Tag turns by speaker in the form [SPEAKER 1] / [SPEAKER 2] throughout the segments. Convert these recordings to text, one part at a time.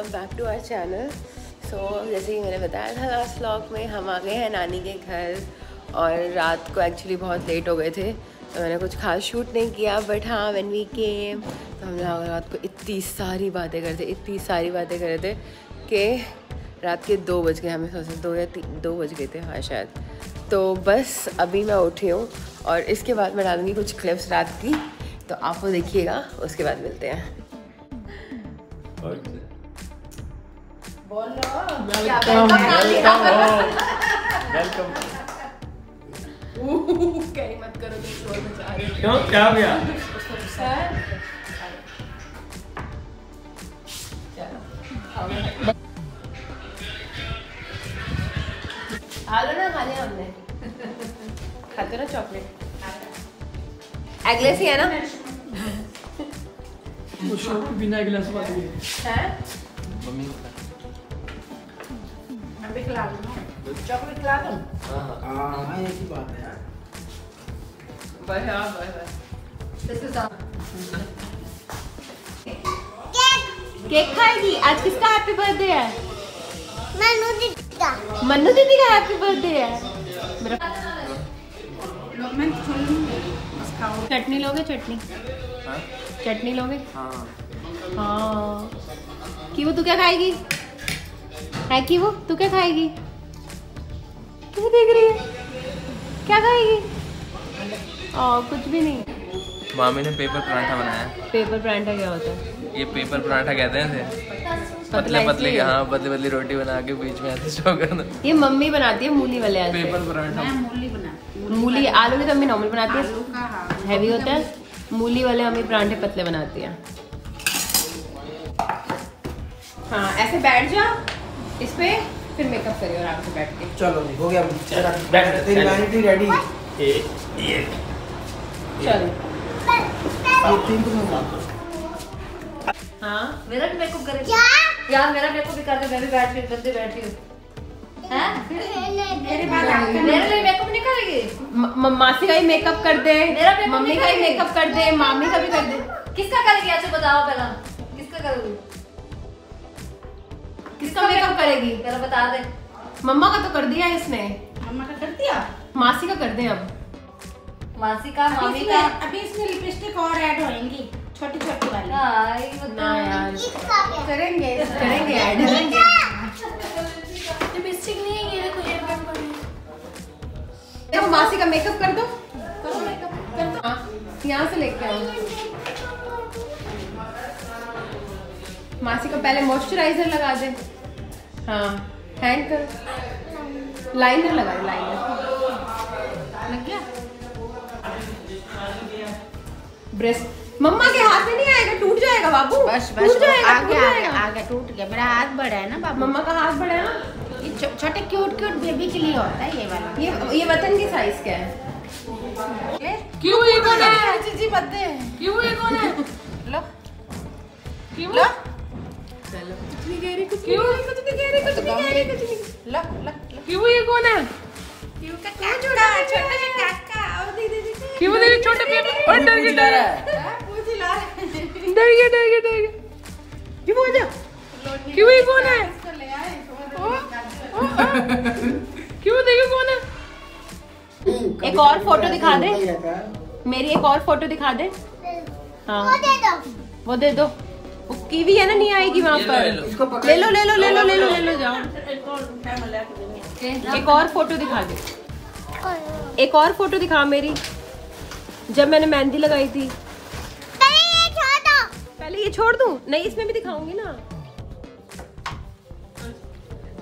[SPEAKER 1] Welcome back to our channel so जैसे कि मैंने बताया था लास्ट व्लॉग में, हम आ गए हैं नानी के घर और रात को एक्चुअली बहुत लेट हो गए थे तो मैंने कुछ खास शूट नहीं किया बट हाँ व्हेन वी केम तो हम लोग रात को इतनी सारी बातें करते इतनी सारी बातें कर थे कि रात के दो बज गए, हमें सोचे दो या तीन, दो बज गए थे हाँ शायद। तो बस, अभी मैं उठी हूँ और इसके बाद मैं डालूँगी कुछ क्लिप्स रात की तो आप वो देखिएगा, उसके बाद मिलते हैं। कहीं मत करो तुम शोर मचा रहे हो।
[SPEAKER 2] क्यों? क्या हो गया?
[SPEAKER 1] आलू ना खा लिया हमने। खाते ना चॉकलेट। एगलेस ही है ना?
[SPEAKER 2] बिना गिलास बात
[SPEAKER 1] है।
[SPEAKER 2] मम्मी
[SPEAKER 3] हाँ ही बात है यार
[SPEAKER 1] बस हाँ बस बस केक खाएगी आज किसका हैप्पी बर्थडे है
[SPEAKER 4] मनु दीदा
[SPEAKER 1] मन्नू दीदी का हैप्पी बर्थडे है मेरा चटनी लोगे चटनी चटनी लोगे
[SPEAKER 2] हाँ
[SPEAKER 1] हाँ की वो तू क्या खाएगी है की वो? तू क्या खाएगी? क्या देख रही है? क्या खाएगी? ओ कुछ भी नहीं।
[SPEAKER 2] मामी ने पेपर पराठा बनाया।
[SPEAKER 1] पेपर परांठा क्या होता है?
[SPEAKER 2] ये पेपर पराठा कहते हैं इसे।
[SPEAKER 1] पतला
[SPEAKER 2] पतले हाँ पतली पतली रोटी बना के बीच में ऐसे स्टो
[SPEAKER 1] ये मम्मी बनाती है मूली वाले ऐसे
[SPEAKER 2] पेपर पराठा।
[SPEAKER 1] मूली आलू की तो मम्मी नॉर्मल बनाती है। हैवी होता है। मूली वाले मम्मी परांठे पतले बनाती है। हाँ ऐसे बैठ जा। इस पे फिर मेकअप करिए आराम से बैठ के।
[SPEAKER 3] चलो जी हो गया बैठ तेरी वैनिटी रेडी
[SPEAKER 1] चल।
[SPEAKER 3] ये तीन तुम
[SPEAKER 1] हाँ?
[SPEAKER 5] मेरा भी मेकअप करे।
[SPEAKER 4] क्या?
[SPEAKER 5] यार मेरा मेकअप भी कर दे मैं भी बैठ के बंदे बैठी हूँ। हैं? मेरे लिए मेकअप नहीं करेगी?
[SPEAKER 1] म- म- मासी का ही मेकअप कर दे। मम्मी का ही। मेकअप कर दे मामी का भी कर दे।
[SPEAKER 5] किसका करेगी? अच्छा बताओ पहला। किसका करोगी?
[SPEAKER 1] किसका मेकअप करेगी?
[SPEAKER 5] पहला बता दे।
[SPEAKER 1] मम्मा का तो कर दिया इसने।
[SPEAKER 6] मम्मा का कर दिया?
[SPEAKER 1] मासी का कर दे अब।
[SPEAKER 5] मासी का मामी का।
[SPEAKER 6] अभी इसमें लिपस्टिक और ऐड होएँगी छोटी छोटी वाली।
[SPEAKER 5] हाँ,
[SPEAKER 1] ना यार।
[SPEAKER 6] करेंगे
[SPEAKER 1] करेंगे ऐड करेंगे
[SPEAKER 6] लिपस्टिक नहीं है ये देखो ये बन बन
[SPEAKER 1] देखो मासी का मेकअप कर दो। करो मेकअप कर दो हाँ, यहाँ से लेके आओ। मासी को पहले मॉइस्चराइजर लगा दे। हाँ हैंड कर। लाइनर लगा दे लाइनर
[SPEAKER 6] लग गया?
[SPEAKER 1] ब्रेस्ट मम्मा के हाथ में नहीं आएगा टूट जाएगा बाबू।
[SPEAKER 6] बस बस आ
[SPEAKER 1] टूट
[SPEAKER 6] गया आ गया आ गया टूट गया। मेरा हाथ बड़ा है ना बाबू?
[SPEAKER 1] मम्मा का हाथ बड़ा है ना?
[SPEAKER 6] ये छोटे क्यूट क्यूट बेबी के लिए होता है ये वाला।
[SPEAKER 1] ये ये वतन की साइज़ क्या है।
[SPEAKER 6] क्यों ये कौन है?
[SPEAKER 1] जी मत दे
[SPEAKER 6] क्यों ये कौन है?
[SPEAKER 1] लो।
[SPEAKER 6] क्यों?
[SPEAKER 1] लो। चलो। कुछ नहीं कह रही कुछ नहीं कह रही कुछ नहीं कह रही कुछ नहीं कह रही कुछ नहीं। लो लो लो।
[SPEAKER 6] क्यों ये कौन है?
[SPEAKER 1] क्यों का छोटा छोटा सा काका और दे दे दे
[SPEAKER 6] क्यों ये छोटे बेबी और डर गया डर
[SPEAKER 1] ला
[SPEAKER 6] डर गया डर गया डर गया। क्यों बोल जा। क्यों ये कौन है?
[SPEAKER 1] इसको ले आए
[SPEAKER 6] क्यों देखो कौन है?
[SPEAKER 1] एक और फ़ोटो दिखा दे। मेरी एक और फ़ोटो दिखा दे। हाँ
[SPEAKER 4] वो दे दो।
[SPEAKER 1] वो दे दो। वो कीवी है ना नहीं आएगी वहाँ पर। ले लो ले लो। ले लो ले लो ले लो जाओ। एक और फ़ोटो दिखा दे। एक और फ़ोटो दिखा मेरी। जब मैंने मेहंदी लगाई थी।
[SPEAKER 4] पहले ये छोड़ दो?
[SPEAKER 1] पहले ये छोड़ दूँ नहीं इसमें भी दिखाऊँगी ना।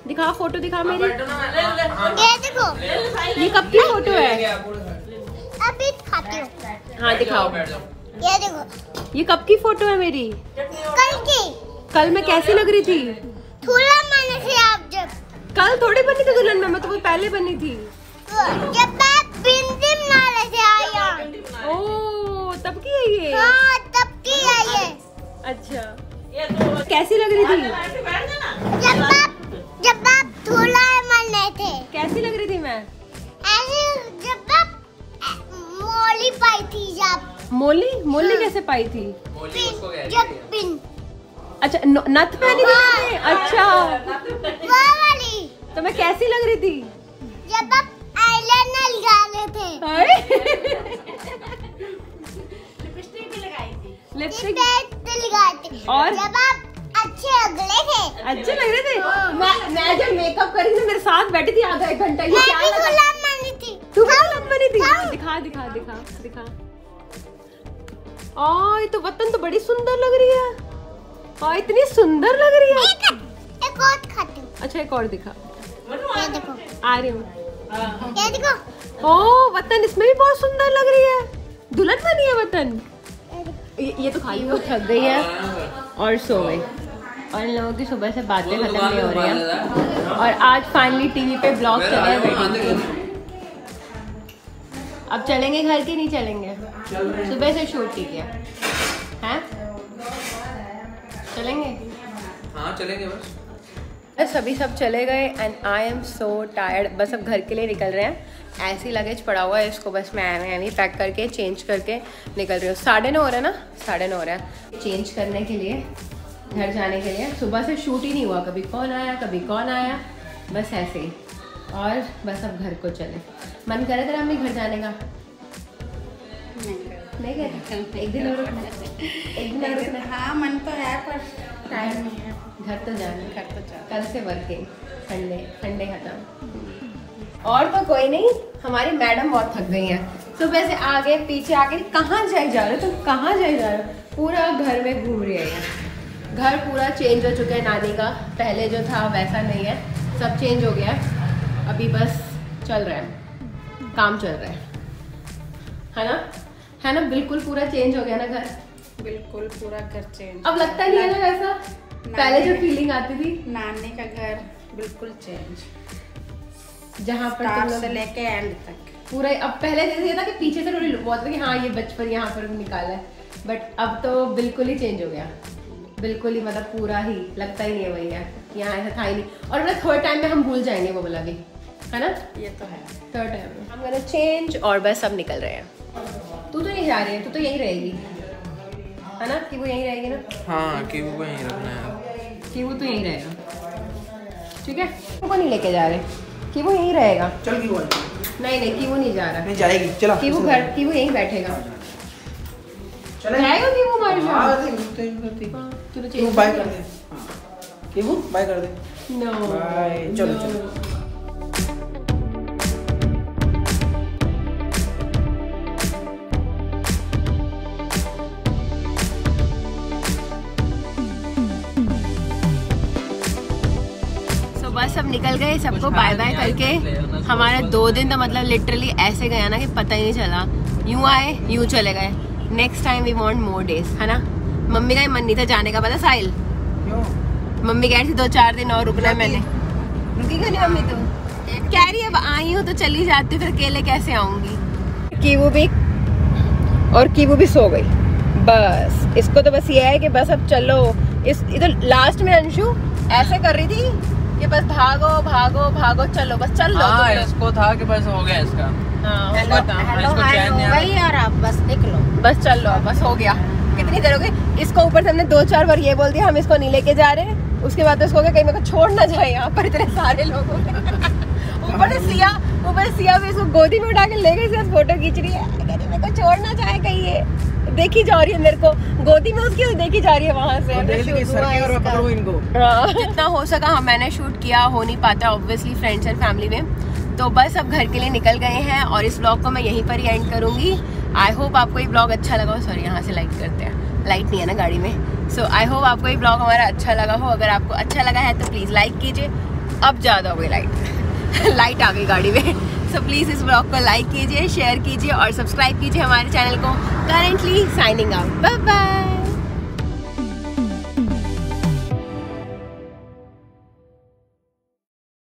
[SPEAKER 1] दिखा फ़ोटो दिखा मेरी।
[SPEAKER 4] ये देखो।
[SPEAKER 1] ये कब की फ़ोटो है?
[SPEAKER 4] अभी खाती हूँ।
[SPEAKER 1] हाँ दिखाओ।
[SPEAKER 4] ये देखो।
[SPEAKER 1] ये कब की फ़ोटो है मेरी?
[SPEAKER 4] कल की।
[SPEAKER 1] कल मैं कैसी लग रही थी?
[SPEAKER 4] थोड़ा मन से आप जब
[SPEAKER 1] कल थोड़ी बनी थी दुल्हन में मैं तो बहुत पहले बनी थी।
[SPEAKER 4] जब मैं बिंदी नाले से आया।
[SPEAKER 1] ओ तब की है ये?
[SPEAKER 4] हाँ तब की है ये।
[SPEAKER 1] अच्छा। कैसी लग रही थी?
[SPEAKER 4] जब आप जब आप थोड़ा मन नहीं थे।
[SPEAKER 1] कैसी लग रही थी मैं?
[SPEAKER 4] ऐसे जब आप मोली पाई थी जब
[SPEAKER 1] मोली? मोली हाँ। कैसे पाई थी?
[SPEAKER 4] पिन जब पिन।
[SPEAKER 1] अच्छा न- नथ पहनी थी तुमने? अच्छा।
[SPEAKER 4] वो वाली।
[SPEAKER 1] तो मैं कैसी लग रही थी?
[SPEAKER 4] जब आप आईलाइनर लगा थे।
[SPEAKER 5] लिपस्टिक भी लगाई थी।
[SPEAKER 1] लिपस्टिक।
[SPEAKER 4] लिपस्टिक लगाए
[SPEAKER 1] और?
[SPEAKER 4] जब आप अच्छे अगले थे।
[SPEAKER 1] अच्छे लग रहे थे? मैं मैं जब मेकअप करी थी मेरे साथ बैठी थी आधा एक घंटा। ये
[SPEAKER 4] मैं
[SPEAKER 1] क्या
[SPEAKER 4] भी
[SPEAKER 1] लगा?
[SPEAKER 4] थी।
[SPEAKER 1] तू भी गुलाब बनी थी। दिखा दिखा दिखा दिखा। आ ये तो वतन तो बड़ी सुंदर लग रही है। आ इतनी सुंदर लग रही है।
[SPEAKER 4] एक एक और खाती हूँ।
[SPEAKER 1] अच्छा एक और दिखा।
[SPEAKER 4] ये देखो।
[SPEAKER 1] आ रही हूँ।
[SPEAKER 4] ये देखो।
[SPEAKER 1] ओ वतन इसमें भी बहुत सुंदर लग रही है। दुल्हन बनी है वतन। ये, ये तो खाली वो थक गई है। और सो गई। और इन लोगों की सुबह से बातें खत्म नहीं हो रही हैं और आज फाइनली टीवी पे ब्लॉग चले हैं। वेडिंग अब चलेंगे घर के नहीं चलेंगे? सुबह से शूट कीजिए हैं? चलेंगे?
[SPEAKER 2] हाँ चलेंगे बस।
[SPEAKER 1] बस अभी सब चले गए and I am so tired बस अब घर के लिए निकल रहे हैं। ऐसे ही लगेज पड़ा हुआ है इसको बस मैं मैं भी पैक करके चेंज करके निकल रही हूँ। साढ़े नौ हो रहा है ना? साढ़े नौ हो रहा है। चेंज करने के लिए घर जाने के लिए। सुबह से शूट ही नहीं हुआ। कभी कौन आया कभी कौन आया। बस ऐसे ही। और बस अब घर को चले। मन करे तेरा अम्मी घर जाने का? नहीं एक दिन और
[SPEAKER 6] हाँ मन तो है पर टाइम नहीं है
[SPEAKER 1] घर तो जाना
[SPEAKER 6] घर तो जा
[SPEAKER 1] कल से संडे संडे खत्म और तो कोई नहीं, हमारी मैडम बहुत थक गई हैं। सुबह से आगे, पीछे आगे, कहाँ जाए जा रहे हो? तुम कहाँ जाए जा रहे हो? पूरा घर में घूम रही है। घर पूरा चेंज हो चुका है नानी का। पहले जो था, वैसा नहीं है। सब चेंज हो गया है। अभी बस चल रहा है। काम चल रहा है। है ना? है ना? बिल्कुल पूरा चेंज हो गया ना घर?
[SPEAKER 6] बिल्कुल पूरा घर चेंज
[SPEAKER 1] अब लगता नहीं है ना वैसा? पहले जो फीलिंग आती थी।
[SPEAKER 6] नानी का घर बिल्कुल चेंज
[SPEAKER 1] जहाँ पर
[SPEAKER 6] से लेके एंड तक।
[SPEAKER 1] पूरा अब पहले जैसे ये था कि पीछे से थोड़ी बहुत कि हाँ ये बचपन यहाँ पर निकाला है। बट अब तो बिल्कुल ही चेंज हो गया। बिल्कुल ही मतलब पूरा ही लगता ही नहीं है भैया यहाँ ऐसा था ही नहीं। और मतलब थर्ड टाइम में हम भूल जाएँगे वो बोला भी। है ना?
[SPEAKER 6] ये तो है।
[SPEAKER 1] थर्ड टाइम में। हम चेंज और बस सब निकल रहे हैं। तू तो नहीं जा रही है तू तो यहीं रहेगी है ना कि वो यहीं रहेगी ना
[SPEAKER 2] हाँ कीबू को यहीं रखना है
[SPEAKER 1] कि वो तो यहीं रहेगा ठीक है वो नहीं लेके जा रहे कि वो यहीं रहेगा
[SPEAKER 3] चल की बोल
[SPEAKER 1] नहीं नहीं कि वो नहीं जा रहा
[SPEAKER 3] नहीं जाएगी चला
[SPEAKER 1] कि वो घर कि वो यहीं बैठेगा
[SPEAKER 3] चले
[SPEAKER 1] जाएगा कि वो हमारे
[SPEAKER 3] हाँ
[SPEAKER 1] साथ
[SPEAKER 3] तो
[SPEAKER 1] हाँ,
[SPEAKER 3] कि वो बाय कर दे हाँ। कि वो बाय कर दे
[SPEAKER 1] No.
[SPEAKER 3] Bye. चलो, चलो।
[SPEAKER 1] निकल गए सबको बाय बाय करके। हमारे दो दिन तो मतलब लिटरली ऐसे गया ना कि पता ही नहीं चला। यूँ आए यूँ चले गए। Next time we want more days है ना? मम्मी का ही मन नहीं था जाने का पता साहिल? मम्मी कह रही थी दो चार दिन और रुकना है मैंने। रुकी क्यों नहीं मम्मी तू? कह रही है अब आई हूँ तो चली जाती फिर अकेले कैसे आऊँगी? कीवू भी और कीवू भी सो गई। बस। इसको तो बस ये है कि बस अब चलो। इस इधर लास्ट में अंशु ऐसे कर रही थी कि बस भागो भागो भागो चलो बस चल लो
[SPEAKER 2] हाँ इसको था कि बस हो गया इसका।
[SPEAKER 1] हाँ,
[SPEAKER 2] हेलो।
[SPEAKER 6] वही और आप बस देख लो।
[SPEAKER 1] बस चल लो बस हो गया। कितनी देर हो गई? इसको ऊपर से हमने दो चार बार ये बोल दिया हम इसको नहीं लेके जा रहे उसके बाद तो इसको कहीं मेरे को छोड़ ना जाए यहाँ पर इतने सारे लोगों ऊपर से सिया ऊपर से सिया भी इसको गोदी में उठा के ले गई फ़ोटो खींच रही है। कह मेरे को छोड़ ना जाए कहीं ये। देखी जा रही है मेरे को। गोदी में उसकी देखी जा रही है वहाँ से। हाँ। जितना हो सका हम मैंने शूट किया हो नहीं पाता ऑब्वियसली फ्रेंड्स एंड फैमिली में। तो बस अब घर के लिए निकल गए हैं और इस ब्लॉग को मैं यहीं पर ही एंड करूँगी। आई होप आपको ये ब्लॉग अच्छा लगा हो। सॉरी यहाँ से लाइट करते हैं। लाइट नहीं है ना गाड़ी में। सो आई होप आपको ये ब्लॉग हमारा अच्छा लगा हो। अगर आपको अच्छा लगा है तो प्लीज़ लाइक कीजिए। अब ज़्यादा हो गई लाइट लाइट आ गई गाड़ी में। सो प्लीज़ इस ब्लॉग को लाइक कीजिए शेयर कीजिए और सब्सक्राइब कीजिए हमारे चैनल को। Currently signing out bye bye